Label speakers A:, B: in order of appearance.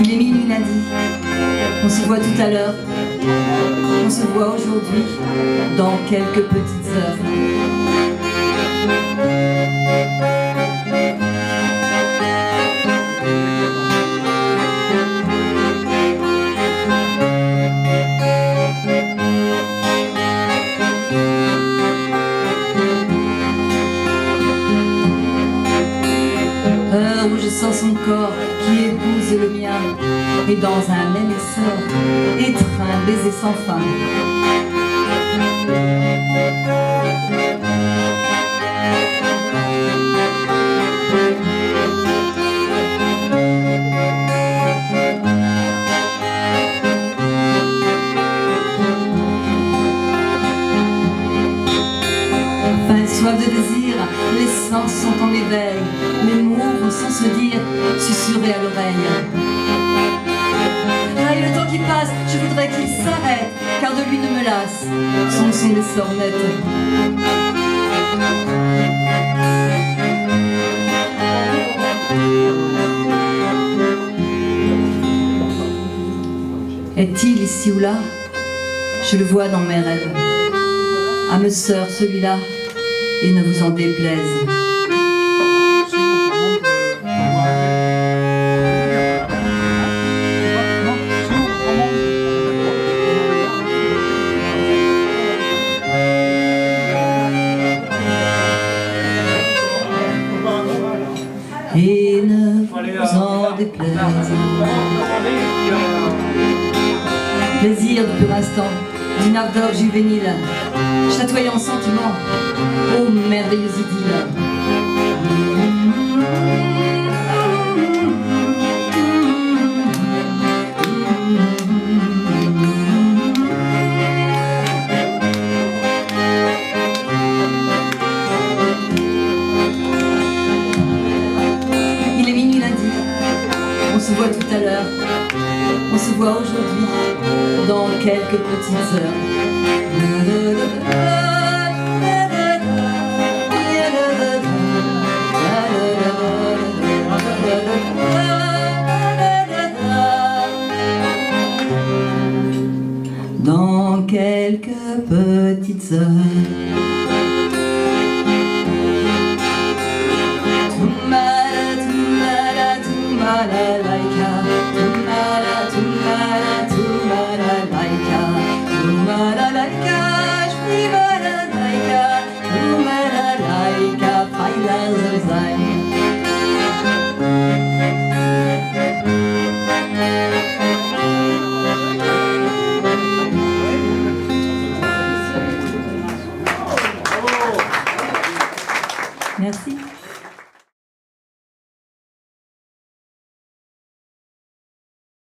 A: Il est minuit lundi, on se voit tout à l'heure, on se voit aujourd'hui, dans quelques petites heures. Je sens son corps qui épouse le mien et dans un même essor étreint baiser sans fin. Soif de désir, les sens sont en éveil, se dire, susurrer à l'oreille. Ah, et le temps qui passe, je voudrais qu'il s'arrête, car de lui ne me lasse, son son des. Est-il ici ou là? Je le vois dans mes rêves. Âme sœur, celui-là, et ne vous en déplaise. Plaisir de pur instant, d'une ardeur juvénile, chatoyant sentiment, ô merveilleuse idylle. Se voit tout à l'heure, on se voit aujourd'hui dans quelques petites heures. Dans quelques petites heures. Merci.